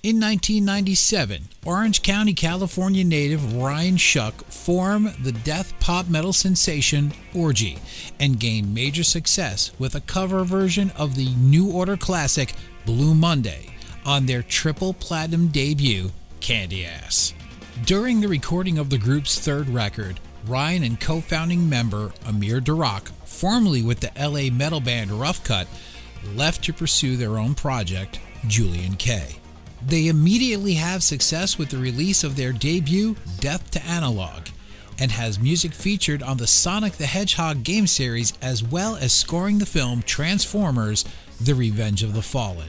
In 1997, Orange County, California native Ryan Shuck formed the death pop metal sensation Orgy and gained major success with a cover version of the New Order classic Blue Monday on their triple platinum debut, Candyass. During the recording of the group's third record, Ryan and co founding member Amir Derakh, formerly with the LA metal band Rough Cutt, left to pursue their own project, Julien K. They immediately have success with the release of their debut, Death to Analog, and has music featured on the Sonic the Hedgehog game series as well as scoring the film Transformers The Revenge of the Fallen.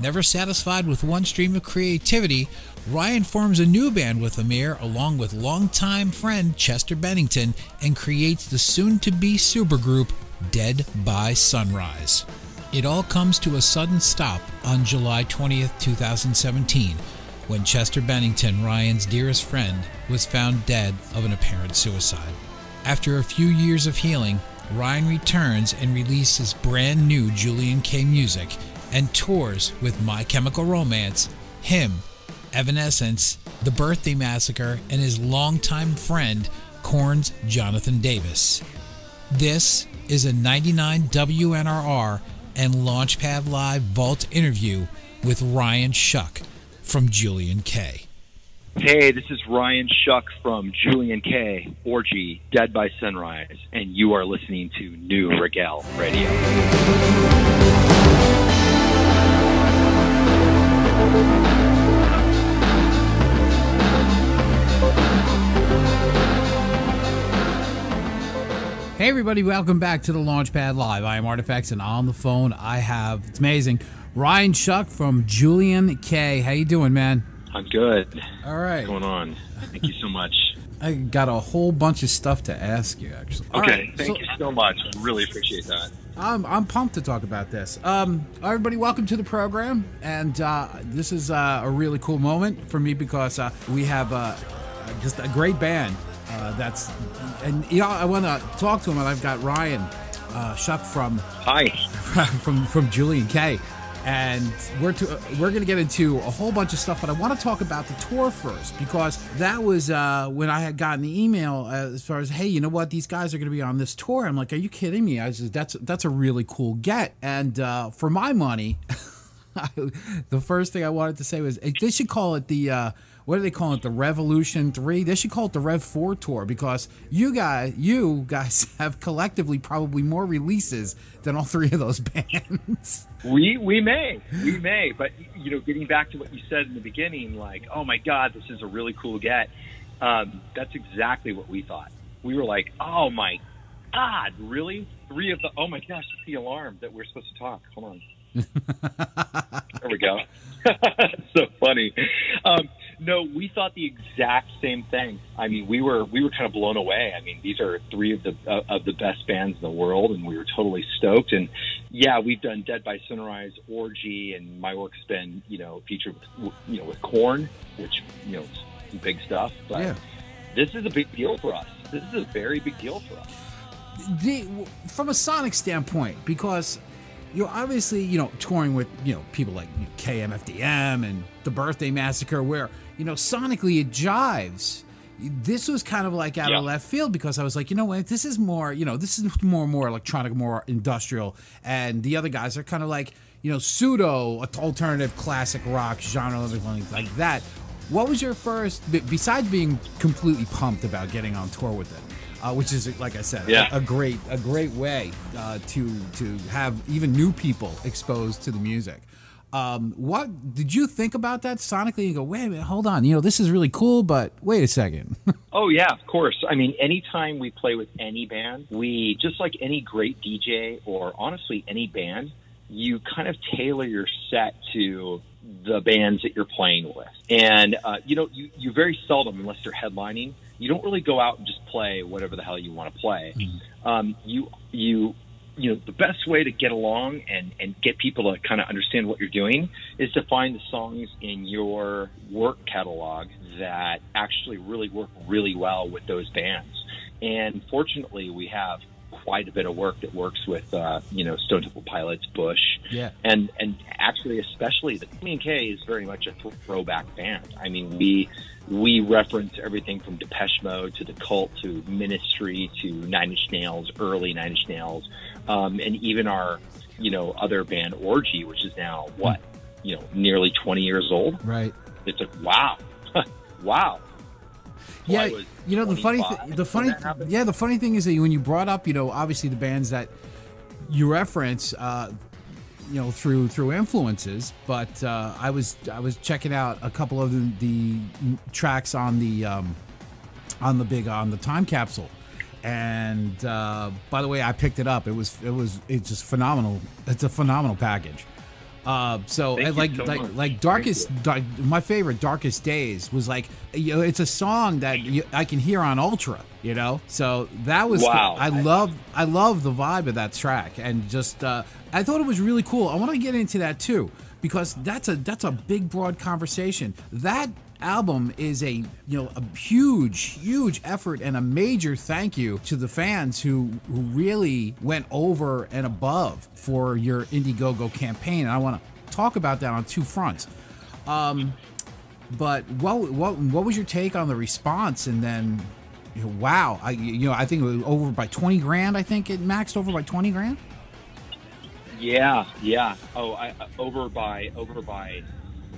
Never satisfied with one stream of creativity, Ryan forms a new band with Amir along with longtime friend Chester Bennington and creates the soon to be supergroup Dead by Sunrise. It all comes to a sudden stop on July 20th, 2017, when Chester Bennington, Ryan's dearest friend, was found dead of an apparent suicide. After a few years of healing, Ryan returns and releases brand new Julien K music and tours with My Chemical Romance, HIM, Evanescence, The Birthday Massacre, and his longtime friend, Korn's Jonathan Davis. This is a 99 WNRR and Launchpad Live Vault interview with Ryan Shuck from Julien K. Hey, this is Ryan Shuck from Julien K, Orgy, Dead by Sunrise, and you are listening to New Regal Radio. Hey everybody, welcome back to the Launchpad Live. I am Artifacts and on the phone I have it's amazing. Ryan Shuck from Julien K. How you doing, man? I'm good. All right. What's going on? Thank you so much. I got a whole bunch of stuff to ask you actually. All Okay, right, thank so you so much. I really appreciate that. I'm I'm pumped to talk about this. Um everybody welcome to the program and uh, this is uh, a really cool moment for me because uh, we have uh, just a great band uh, that's and you know I want to talk to him and I've got Ryan uh, Shuck from Hi. from from Julien K. And we're to, we're going to get into a whole bunch of stuff, but I want to talk about the tour first because that was uh, when I had gotten the email uh, as far as hey, you know what, these guys are going to be on this tour. I'm like, are you kidding me? I just, that's that's a really cool get. And uh, for my money, the first thing I wanted to say was they should call it the uh, what do they call it? The Revolution Three. They should call it the Rev Four tour because you guys, you guys have collectively probably more releases than all three of those bands. We we may we may, but you know, getting back to what you said in the beginning, like, oh my God, this is a really cool get. Um, that's exactly what we thought. We were like, oh my God, really? Three of the oh my gosh, it's the alarm that we're supposed to talk. Hold on. there we go. so funny. Um, no, we thought the exact same thing. I mean, we were we were kind of blown away. I mean, these are three of the uh, of the best bands in the world, and we were totally stoked. And yeah, we've done Dead by Sunrise, Orgy, and my work's been you know featured with you know with Korn, which you know is big stuff. But Yeah. this is a big deal for us. This is a very big deal for us. the, from a sonic standpoint because you're obviously you know touring with you know people like you know, KMFDM and the Birthday Massacre where you know sonically it jives. This was kind of like out Yeah. of left field because I was like, you know what, this is more, you know, this is more and more electronic, more industrial, and the other guys are kind of like, you know, pseudo alternative classic rock genre like that. What was your first, besides being completely pumped about getting on tour with them? uh, which is like I said, Yeah. a, a great a great way uh, to to have even new people exposed to the music. Um, what did you think about that sonically? You go, wait a minute, hold on. You know, this is really cool, but wait a second. Oh yeah, of course. I mean, anytime we play with any band, we just like any great DJ or honestly any band, you kind of tailor your set to the bands that you're playing with. And uh, you know, you you very seldom, unless you're headlining, you don't really go out and just play whatever the hell you want to play. Um, you you you know the best way to get along and and get people to kind of understand what you're doing is to find the songs in your work catalog that actually really work really well with those bands. And fortunately we have quite a bit of work that works with uh, you know Stone Temple Pilots, Bush, Yeah. and and actually especially Julien K is very much a throwback band. I mean we we reference everything from Depeche Mode to the Cult to Ministry to Nine Inch Nails, early Nine Inch Nails, um, and even our you know other band Orgy, which is now what you know nearly 20 years old. Right. It's like wow, wow. Yeah, you know the funny, 25 th- the funny, happened. yeah, the funny thing is that when you brought up, you know, obviously the bands that you reference, uh, you know, through through influences. But uh, I was I was checking out a couple of the, the tracks on the um, on the big on the time capsule. And uh, by the way, I picked it up. It was it was it's just phenomenal. It's a phenomenal package. Uh, so Thank and like so like much. like darkest dark, my favorite darkest days was like you know it's a song that you, I can hear on Ultra you know? So that was Wow. I love I love the vibe of that track and just uh, I thought it was really cool. I want to get into that too because that's a that's a big broad conversation. That album is a you know a huge huge effort and a major thank you to the fans who who really went over and above for your Indiegogo campaign and I want to talk about that on two fronts um but what what what was your take on the response and then you know, wow I you know I think it was over by 20 grand I think it maxed over by 20 grand Yeah, yeah. Oh, I, over by over by.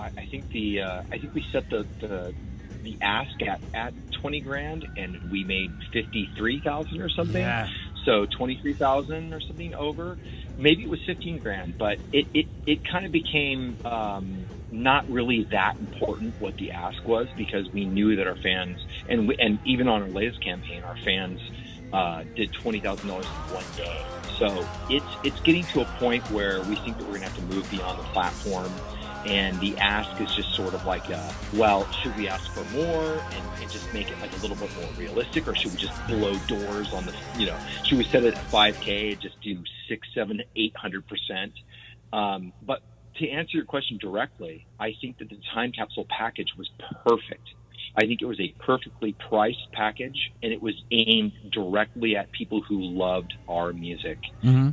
I, I think the uh, I think we set the, the the ask at at twenty grand, and we made fifty three thousand or something. Yeah. So twenty three thousand or something over. Maybe it was fifteen grand, but it it, it kind of became um, not really that important what the ask was because we knew that our fans and we, and even on our latest campaign, our fans uh, did twenty thousand dollars in one day. So it's it's getting to a point where we think that we're going to have to move beyond the platform, and the ask is just sort of like, a, well, should we ask for more and, and just make it like a little bit more realistic, or should we just blow doors on the, you know, should we set it at five k and just do six, seven, eight hundred percent? Um, but to answer your question directly, I think that the time capsule package was perfect. I think it was a perfectly priced package, and it was aimed directly at people who loved our music.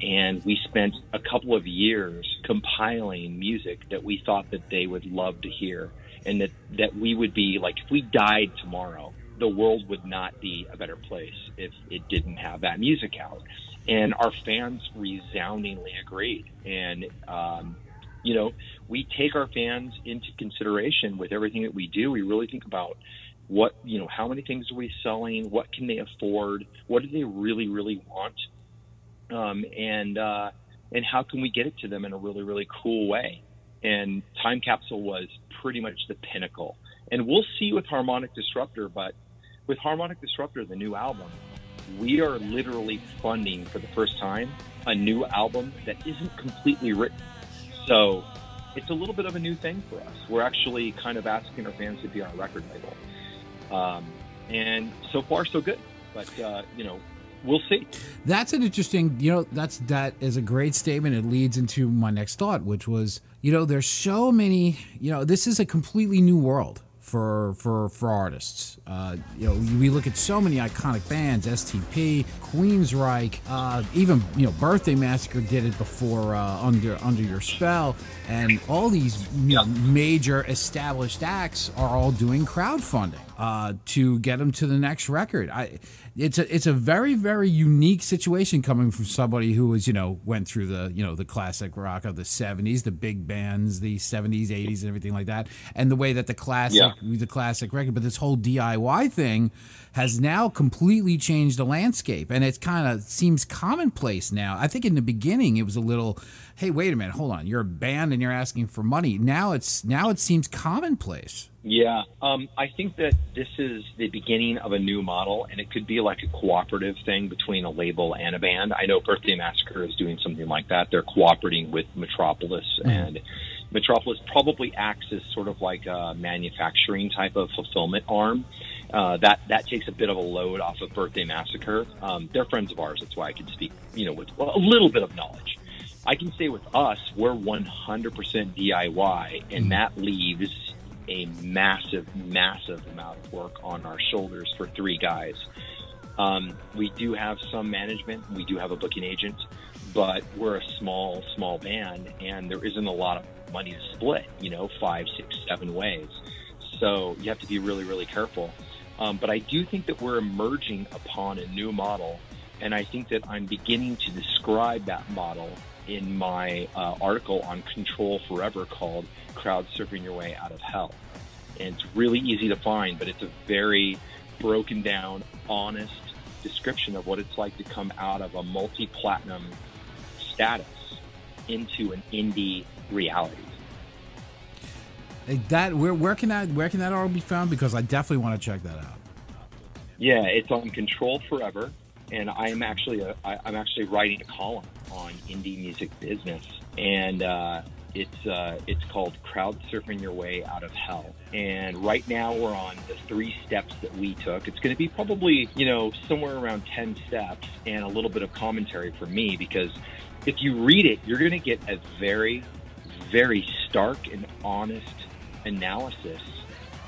And we spent a couple of years compiling music that we thought that they would love to hear, and that that we would be like, if we died tomorrow, the world would not be a better place if it didn't have that music out. And our fans resoundingly agreed. And um, you know, we take our fans into consideration with everything that we do. We really think about what, you know, how many things are we selling? What can they afford? What do they really, really want? Um, and, uh, and how can we get it to them in a really, really cool way? And Time Capsule was pretty much the pinnacle. And we'll see with Harmonic Disruptor, but with Harmonic Disruptor, the new album, we are literally funding for the first time a new album that isn't completely written. So it's a little bit of a new thing for us. We're actually kind of asking our fans to be our record label. Um, and so far, so good. But, uh, you know, we'll see. That's an interesting, you know, that's that is a great statement. It leads into my next thought, which was, you know, there's so many, you know, this is a completely new world for for for artists. Uh, you know, we look at so many iconic bands, STP, Queensryche, uh, even you know, Birthday Massacre did it before uh, under under your spell, and all these you know, major established acts are all doing crowdfunding uh, to get them to the next record. I, it's a it's a very very unique situation coming from somebody who was you know went through the you know the classic rock of the 70s the big bands the 70s 80s and everything like that and the way that the classic Yeah. the classic record but this whole DIY thing has now completely changed the landscape and it kind of seems commonplace now I think in the beginning it was a little hey wait a minute hold on you're a band and you're asking for money now it's now it seems commonplace Yeah, um, I think that this is the beginning of a new model, and it could be like a cooperative thing between a label and a band. I know Birthday Massacre is doing something like that. They're cooperating with Metropolis, and Metropolis probably acts as sort of like a manufacturing type of fulfillment arm. Uh, that that takes a bit of a load off of Birthday Massacre. Um, they're friends of ours. That's why I can speak, you know, with a little bit of knowledge. I can say with us, we're 100% DIY, and that leaves a massive, massive amount of work on our shoulders for three guys. Um, we do have some management. We do have a booking agent, but we're a small, small band, and there isn't a lot of money to split. You know, five, six, seven ways. So you have to be really, really careful. Um, but I do think that we're emerging upon a new model, and I think that I'm beginning to describe that model in my uh, article on Control Forever called Crowd Surfing Your Way Out of Hell. And it's really easy to find, but it's a very broken down, honest description of what it's like to come out of a multi platinum status into an indie reality. That where where can that where can that all be found? Because I definitely want to check that out. Yeah, it's on Control Forever, and I'm actually a, I, I'm actually writing a column on indie music business, and uh, it's uh, it's called Crowd Surfing Your Way Out of Hell. And right now we're on the three steps that we took. It's going to be probably you know somewhere around ten steps and a little bit of commentary for me because if you read it, you're going to get a very very stark and honest analysis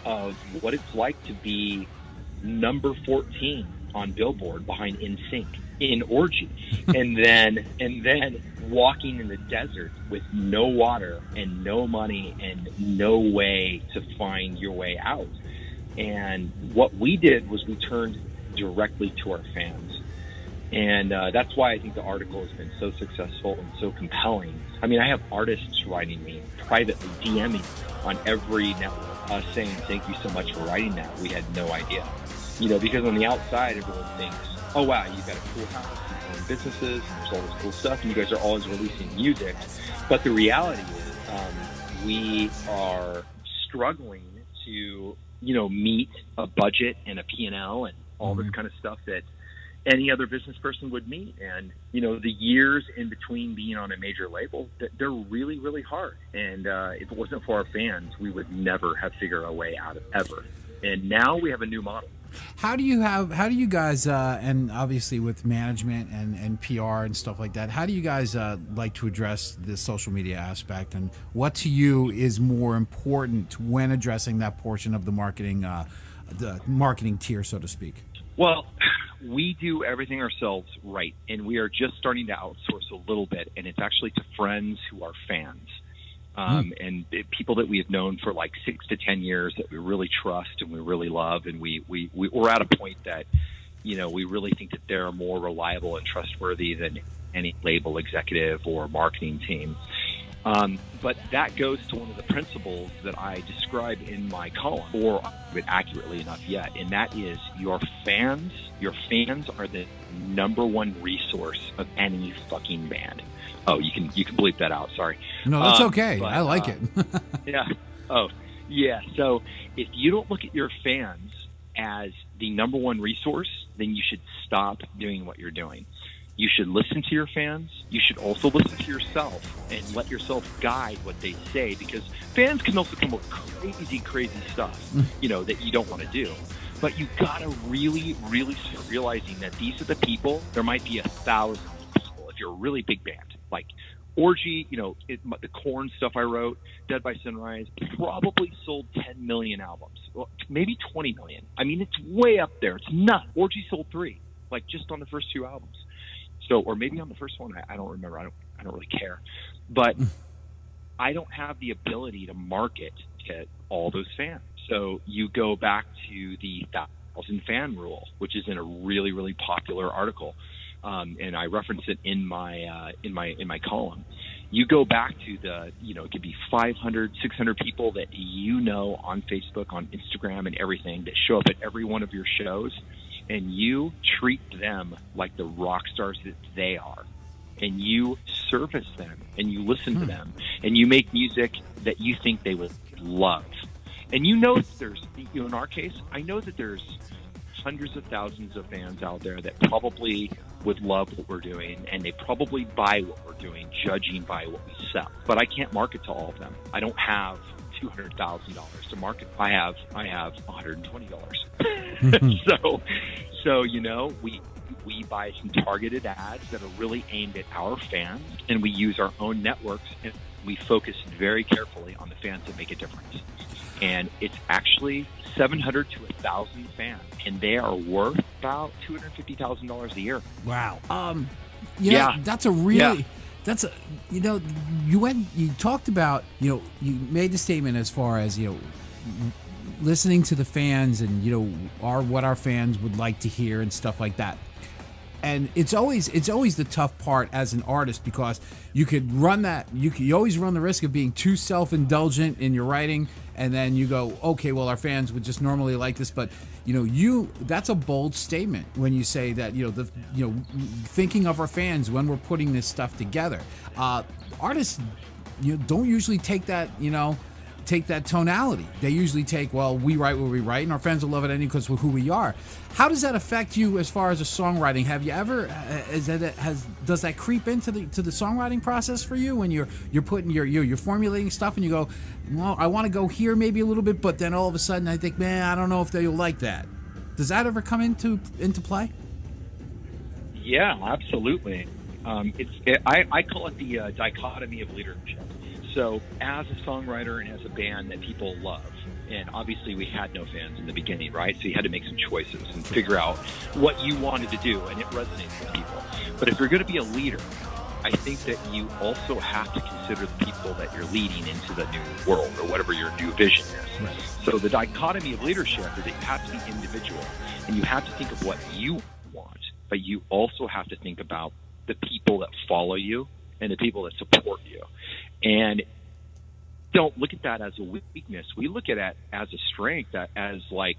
of what it's like to be number 14 on Billboard behind In Sync in Orgy, and then and then walking in the desert with no water and no money and no way to find your way out. And what we did was we turned directly to our fans. And uh, that's why I think the article has been so successful and so compelling. I mean, I have artists writing me privately, DMing on every network, uh, saying, Thank you so much for writing that. We had no idea. You know, because on the outside, everyone thinks, Oh, wow, you've got a cool house, you own businesses, and there's all this cool stuff, and you guys are always releasing music. But the reality is, um, we are struggling to, you know, meet a budget and a P&L and all mm-hmm. this kind of stuff that any other business person would meet. And, you know, the years in between being on a major label, they're really, really hard. And uh, if it wasn't for our fans, we would never have figured our way out of ever. And now we have a new model. How do you have? How do you guys? Uh, and obviously with management and and PR and stuff like that. How do you guys uh, like to address the social media aspect? And what to you is more important when addressing that portion of the marketing, uh, the marketing tier, so to speak? Well, we do everything ourselves right, and we are just starting to outsource a little bit, and it's actually to friends who are fans. Um, mm. and people that we have known for like six to ten years that we really trust and we really love, and we we, we we're at a point that you know we really think that they're more reliable and trustworthy than any label executive or marketing team. Um, but that goes to one of the principles that I describe in my column, or it accurately enough yet, and that is your fans. Your fans are the number one resource of any fucking band. Oh, you can you can bleep that out. Sorry. No, that's um, okay. But, I like uh, it. yeah. Oh, yeah. So if you don't look at your fans as the number one resource, then you should stop doing what you're doing. You should listen to your fans. You should also listen to yourself and let yourself guide what they say because fans can also come up with crazy, crazy stuff, you know, that you don't want to do. But you gotta really, really start realizing that these are the people. There might be a thousand people if you're a really big band, like Orgy. You know, it, the Korn stuff I wrote, Dead by Sunrise, probably sold 10 million albums, well, maybe 20 million. I mean, it's way up there. It's nuts. Orgy sold three, like just on the first two albums. So, or maybe on the first one, I, I don't remember. I don't, I don't really care. But I don't have the ability to market to all those fans. So you go back to the thousand fan rule, which is in a really, really popular article, um, and I reference it in my uh, in my in my column. You go back to the, you know, it could be 500, 600 people that you know on Facebook, on Instagram, and everything that show up at every one of your shows and you treat them like the rock stars that they are. And you service them and you listen hmm. to them and you make music that you think they would love. And you know there's you know in our case i know that there's hundreds of thousands of fans out there that probably would love what we're doing and they probably buy what we're doing judging by what we sell. But i can't market to all of them. I don't have two hundred thousand dollars to market. I have I have one hundred and twenty dollars. so so you know we we buy some targeted ads that are really aimed at our fans, and we use our own networks and we focus very carefully on the fans that make a difference. And it's actually 700 to 1,000 fans, and they are worth about $250,000 a year. Wow. Um, you know, Yeah. that's a really, Yeah. That's a, you know, you went, you talked about, you know, you made the statement as far as, you know, listening to the fans and, you know, our, what our fans would like to hear and stuff like that. And it's always it's always the tough part as an artist because you could run that you could, you always run the risk of being too self-indulgent in your writing and then you go okay well our fans would just normally like this but you know you that's a bold statement when you say that you know the you know thinking of our fans when we're putting this stuff together. Uh artists you know, don't usually take that you know take that tonality. They usually take, well, we write what we write, and our fans will love it anyway because we're who we are. How does that affect you as far as the songwriting? Have you ever uh, is that has does that creep into the to the songwriting process for you when you're you're putting your you're, you're formulating stuff and you go, well, I want to go here maybe a little bit, but then all of a sudden I think, man, I don't know if they'll like that. Does that ever come into into play? Yeah, absolutely. Um, it's it, I, I call it the uh, dichotomy of leadership. So, as a songwriter and as a band that people love, and obviously we had no fans in the beginning, right? So you had to make some choices and figure out what you wanted to do, and it resonates with people. But if you're going to be a leader, I think that you also have to consider the people that you're leading into the new world or whatever your new vision is. So the dichotomy of leadership is that you have to be individual and you have to think of what you want, but you also have to think about the people that follow you and the people that support you. And don't look at that as a weakness. We look at it as a strength, that as like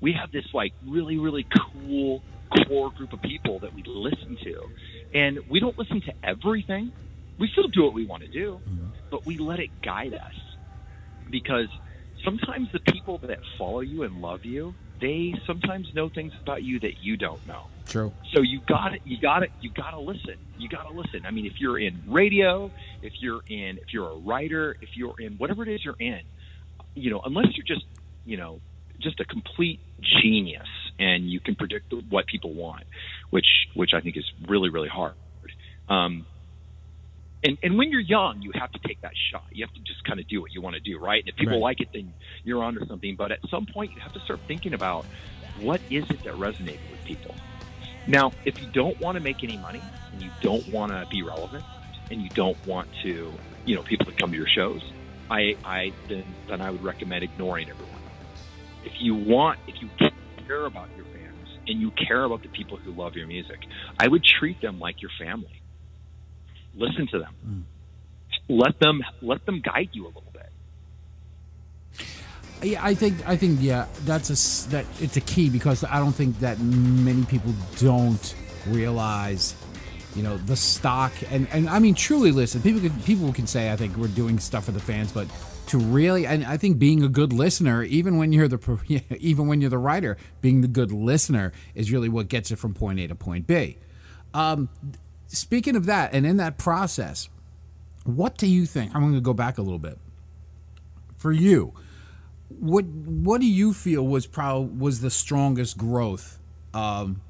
we have this like really, really cool core group of people that we listen to. And we don't listen to everything. We still do what we want to do, mm-hmm. but we let it guide us. Because sometimes the people that follow you and love you, they sometimes know things about you that you don't know. True. So you got it. You got it. You got to listen. You got to listen. I mean, if you're in radio, if you're in, if you're a writer, if you're in whatever it is you're in, you know, unless you're just, you know, just a complete genius and you can predict what people want, which which I think is really really hard. Um, and and when you're young, you have to take that shot. You have to just kind of do what you want to do, right? And if people Right. like it, then you're onto something. But at some point, you have to start thinking about what is it that resonates with people. Now, if you don't want to make any money and you don't want to be relevant and you don't want to, you know, people to come to your shows, I, I then, then I would recommend ignoring everyone. If you want, if you care about your fans and you care about the people who love your music, I would treat them like your family. Listen to them. Mm. Let them let them guide you a little bit. Yeah, I think I think yeah, that's a that it's a key because I don't think that many people don't realize, you know, the stock and and I mean truly listen. People can people can say I think we're doing stuff for the fans, but to really and I think being a good listener, even when you're the even when you're the writer, being the good listener is really what gets it from point A to point B. Um, speaking of that, and in that process, what do you think? I'm going to go back a little bit. For you, what what do you feel was probably was the strongest growth um,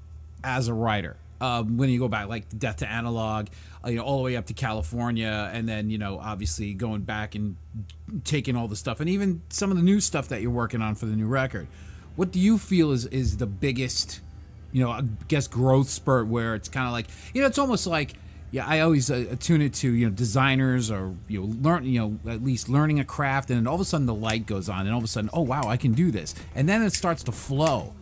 as a writer? Um, when you go back like death to analog uh, you know all the way up to california and then you know obviously going back and taking all the stuff and even some of the new stuff that you're working on for the new record. What do you feel is is the biggest you know i guess growth spurt where it's kind of like you know it's almost like yeah, I always uh, attune it to you know designers or you know learn you know at least learning a craft, and all of a sudden the light goes on, and all of a sudden oh wow I can do this, and then it starts to flow,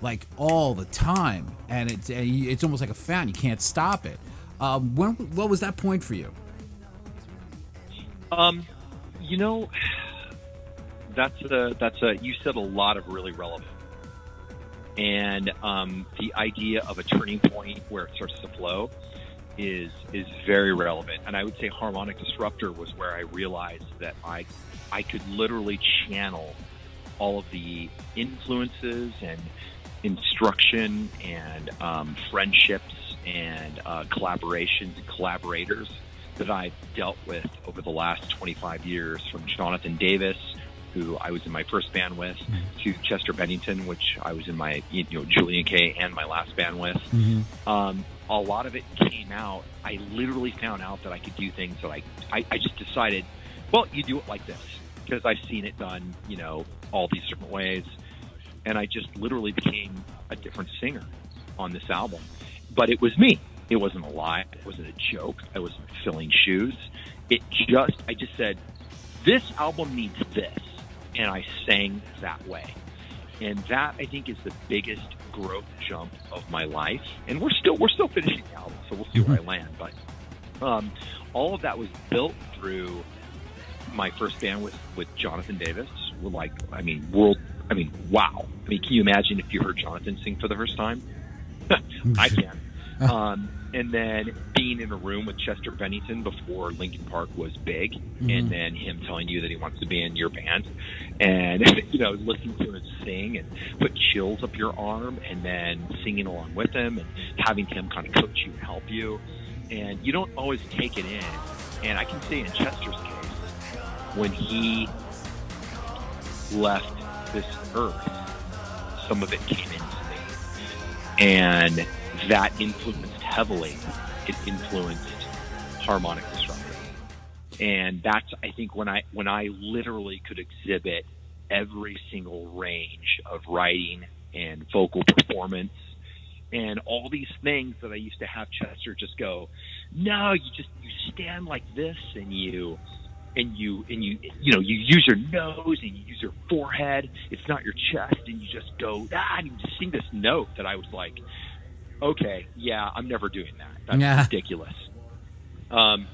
like all the time, and it's it's almost like a fountain, you can't stop it. Um, when what was that point for you? Um, you know, that's a that's a you said a lot of really relevant, and um, the idea of a turning point where it starts to flow is is very relevant. And I would say harmonic disruptor was where I realized that I I could literally channel all of the influences and instruction and um, friendships and uh, collaborations and collaborators that I've dealt with over the last 25 years, from Jonathan Davis, who I was in my first band with, to Chester Bennington, which I was in my you know Julien K and my last band with. Um, a lot of it came out. I literally found out that I could do things that I, I, I just decided, well, you do it like this. because I've seen it done, you know, all these different ways, and I just literally became a different singer on this album. But it was me. It wasn't a lie. It wasn't a joke. I wasn't filling shoes. It just, I just said, this album needs this, and I sang that way. And that I think is the biggest growth jump of my life. And we're still we're still finishing the album, so we'll see where I land. But um, all of that was built through my first band with with Jonathan Davis. We're like, I mean, world. I mean, wow. I mean, can you imagine if you heard Jonathan sing for the first time? I can. Um, and then being in a room with Chester Bennington before Linkin Park was big, mm-hmm. and then him telling you that he wants to be in your band, and you know listening to him sing and put chills up your arm, and then singing along with him, and having him kind of coach you and help you, and you don't always take it in. And I can say in Chester's case, when he left this earth, some of it came into me, and that influenced heavily. It influenced harmonic disruptor, and that's I think when I when I literally could exhibit every single range of writing and vocal performance and all these things that I used to have Chester just go, no, you just you stand like this and you and you and you you know you use your nose and you use your forehead. It's not your chest, and you just go ah, and you just sing this note that I was like, okay, yeah, I'm never doing that. That's yeah. ridiculous. Um,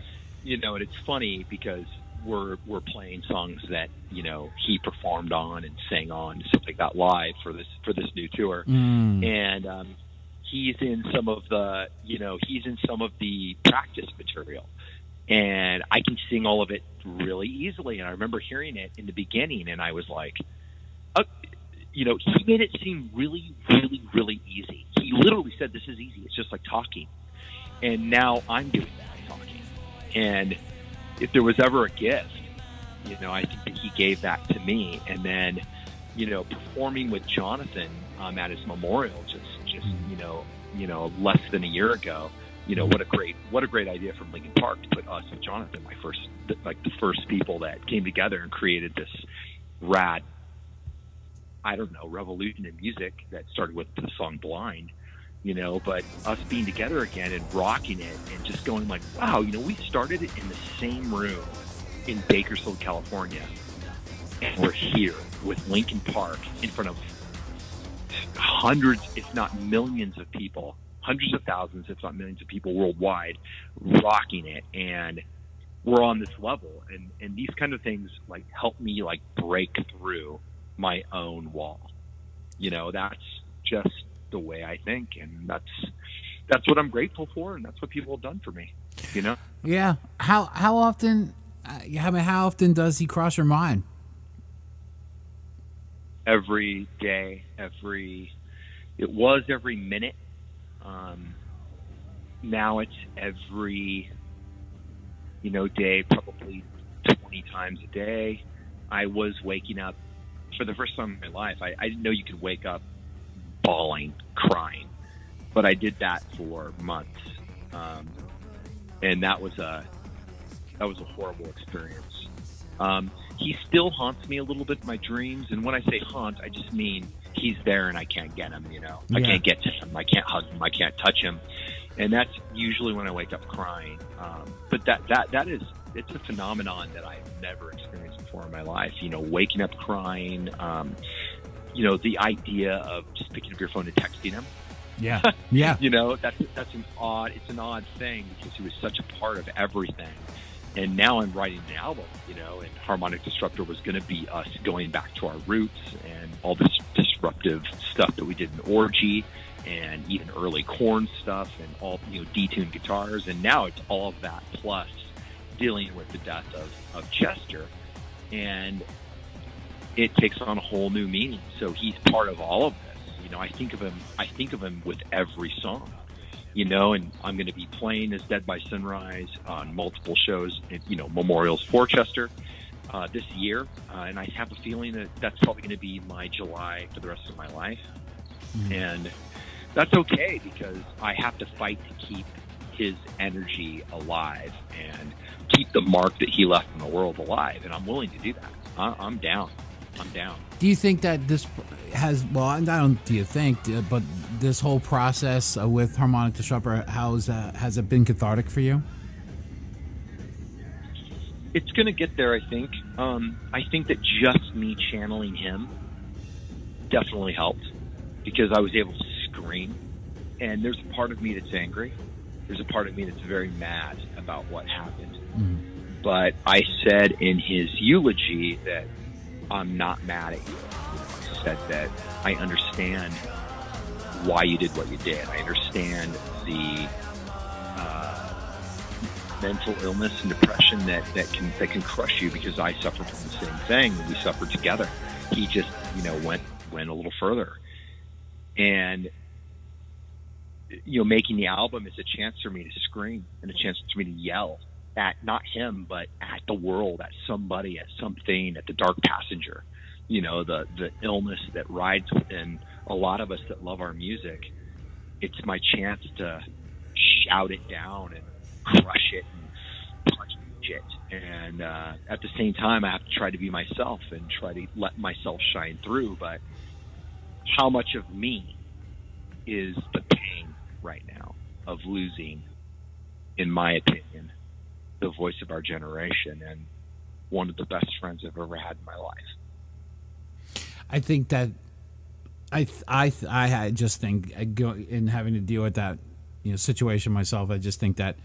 you know, and it's funny because we're we're playing songs that you know he performed on and sang on stuff like that live for this for this new tour, mm. and um, he's in some of the you know he's in some of the practice material, and I can sing all of it really easily. And I remember hearing it in the beginning, and I was like, uh, you know, he made it seem really, really, really easy. He literally said, "This is easy. It's just like talking." And now I'm doing that talking. And if there was ever a gift, you know, I think that he gave that to me. And then, you know, performing with Jonathan um, at his memorial, just, just you know, you know, less than a year ago. You know what a great what a great idea from Linkin Park to put us and Jonathan, my first like the first people that came together and created this rad I don't know, revolution in music that started with the song Blind, you know, but us being together again and rocking it and just going like, wow, you know, we started it in the same room in Bakersfield, California. And we're here with Linkin Park in front of hundreds, if not millions of people, hundreds of thousands, if not millions of people worldwide rocking it. And we're on this level and, and these kind of things like help me like break through my own wall. You know, that's just the way I think, and that's that's what I'm grateful for, and that's what people have done for me. You know? Yeah. How how often? Uh, I mean, how often does he cross your mind? Every day, every. It was every minute. Um, now it's every, you know, day, probably 20 times a day. I was waking up for the first time in my life, I, I didn't know you could wake up bawling, crying, but I did that for months, um, and that was a that was a horrible experience. Um, he still haunts me a little bit in my dreams, and when I say haunt, I just mean he's there and I can't get him. You know, yeah. I can't get to him. I can't hug him. I can't touch him, and that's usually when I wake up crying. Um, but that that that is it's a phenomenon that I've never experienced before in my life. You know, waking up crying. Um, you know, the idea of just picking up your phone and texting him. Yeah, yeah. you know, that's that's an odd. It's an odd thing because he was such a part of everything. And now I'm writing an album, you know, and Harmonic Disruptor was going to be us going back to our roots and all this disruptive stuff that we did in Orgy and even early Korn stuff and all, you know, detuned guitars. And now it's all of that plus dealing with the death of, of Chester. And it takes on a whole new meaning. So he's part of all of this. You know, I think of him I think of him with every song. You know, and I'm going to be playing as Dead by Sunrise on multiple shows, you know, memorials for Chester uh, this year, uh, and I have a feeling that that's probably going to be my July for the rest of my life, mm-hmm. and that's okay because I have to fight to keep his energy alive and keep the mark that he left in the world alive. And I'm willing to do that. I, I'm down. I'm down. Do you think that this has well? I don't. Do you think? uh, But this whole process uh, with harmonic disruptor, how's uh, has it been cathartic for you? It's going to get there, I think. Um, I think that just me channeling him definitely helped because I was able to scream. And there's a part of me that's angry. There's a part of me that's very mad about what happened. But I said in his eulogy that I'm not mad at you. I said that I understand why you did what you did. I understand the uh, mental illness and depression that, that can that can crush you because I suffer from the same thing. We suffered together. He just, you know, went went a little further. And you know, making the album is a chance for me to scream and a chance for me to yell at not him, but at the world, at somebody, at something, at the dark passenger. You know, the the illness that rides within a lot of us that love our music. It's my chance to shout it down and crush it and punch it. And uh, at the same time, I have to try to be myself and try to let myself shine through. But how much of me is the pain right now of losing, in my opinion, the voice of our generation and one of the best friends I've ever had in my life. I think that I I I had- just think uh, in having to deal with that you know situation myself. I just think that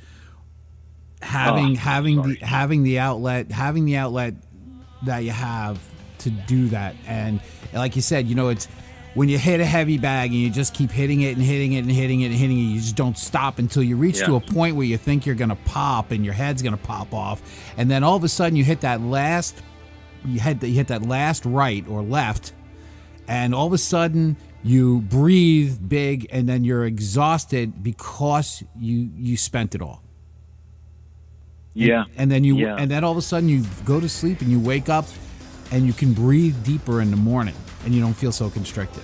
having Oh, having sorry. the having the outlet having the outlet that you have to do that and like you said, you know it's when you hit a heavy bag and you just keep hitting it and hitting it and hitting it and hitting it, you just don't stop until you reach to a point where you think you're gonna pop and your head's gonna pop off, and then all of a sudden you hit that last you hit you hit that last right or left, and all of a sudden you breathe big and then you're exhausted because you you spent it all. Yeah. And then you Yeah. and then all of a sudden you go to sleep and you wake up and you can breathe deeper in the morning and you don't feel so constricted.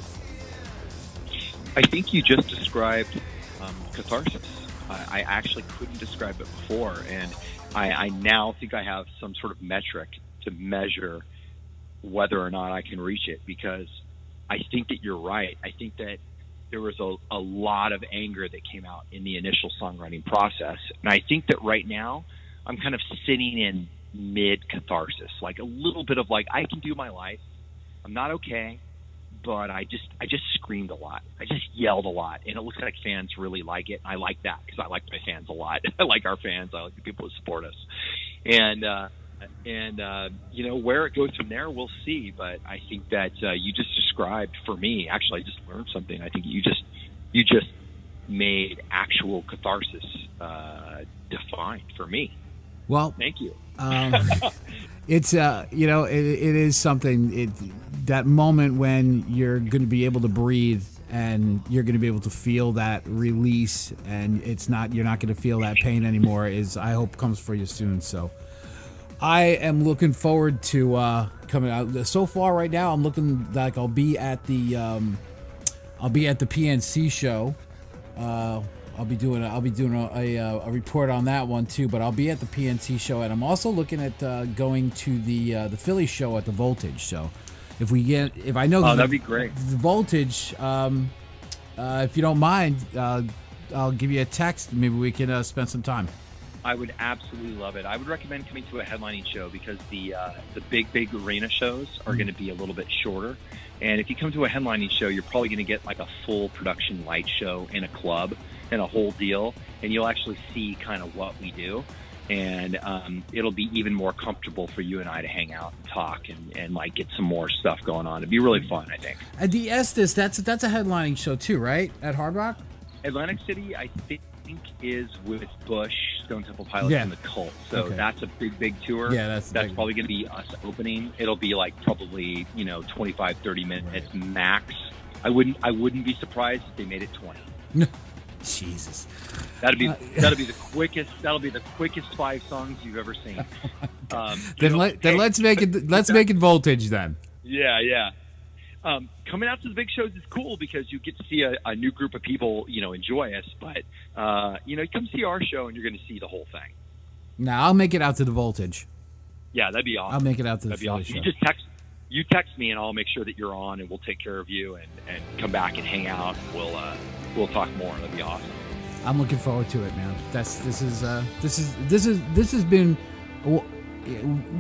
I think you just described um, catharsis. I, I actually couldn't describe it before, and I, I now think I have some sort of metric to measure whether or not I can reach it because I think that you're right. I think that there was a, a lot of anger that came out in the initial songwriting process, and I think that right now I'm kind of sitting in mid catharsis, like a little bit of like I can do my life. I'm not okay but I just I just screamed a lot. I just yelled a lot, and it looks like fans really like it. And I like that because I like my fans a lot. I like our fans. I like the people who support us, and uh, and uh, you know where it goes from there, we'll see. But I think that uh, you just described for me. Actually, I just learned something. I think you just you just made actual catharsis uh, defined for me. Well, Thank you. Um, it's uh, you know, it, it is something. It that moment when you're going to be able to breathe and you're going to be able to feel that release, and it's not you're not going to feel that pain anymore. Is I hope comes for you soon. So. I am looking forward to uh, coming out. So far, right now, I'm looking like I'll be at the um, I'll be at the PNC show. Uh, I'll be doing a, I'll be doing a, a, uh, a report on that one too. But I'll be at the PNC show, and I'm also looking at uh, going to the uh, the Philly show at the Voltage. So if we get if I know Oh, the, that'd be great. the Voltage, um, uh, if you don't mind, uh, I'll give you a text. Maybe we can uh, spend some time. I would absolutely love it. I would recommend coming to a headlining show because the uh, the big big arena shows are going to be a little bit shorter. And if you come to a headlining show, you're probably going to get like a full production light show in a club and a whole deal, and you'll actually see kind of what we do. And um, it'll be even more comfortable for you and I to hang out and talk and, and like get some more stuff going on. It'd be really fun, I think. At the Estes, that's that's a headlining show too, right? At Hard Rock. Atlantic City, I think, is with Bush, Stone Temple Pilots, Yeah. and the Cult. So Okay. that's a big, big tour. Yeah, that's that's big. probably going to be us opening. It'll be like probably you know 25, 30 minutes max. I wouldn't, I wouldn't be surprised if they made it twenty. Jesus. That'd be Uh, that'll be the quickest. That'll be the quickest five songs you've ever seen. Um, Then know, let then hey, let's make it let's make it voltage then. Yeah, yeah. Um, coming out to the big shows is cool because you get to see a, a new group of people, you know, enjoy us. But uh, you know, you come see our show and you're going to see the whole thing. Now I'll make it out to the voltage. Yeah, that'd be awesome. I'll make it out to the that'd awesome. show. You just text you text me and I'll make sure that you're on and we'll take care of you and, and come back and hang out. We'll uh, we'll talk more. That'd be awesome. I'm looking forward to it, man. That's this is uh, this is this is this has been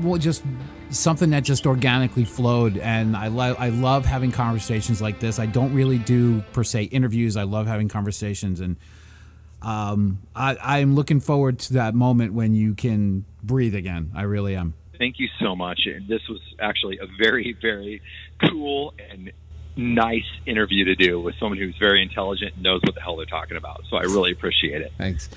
well, just something that just organically flowed, and I love I love having conversations like this. I don't really do per se interviews. I love having conversations, and um, I I'm looking forward to that moment when you can breathe again. I really am. Thank you so much. And this was actually a very, very cool and nice interview to do with someone who's very intelligent and knows what the hell they're talking about. So I really appreciate it. Thanks.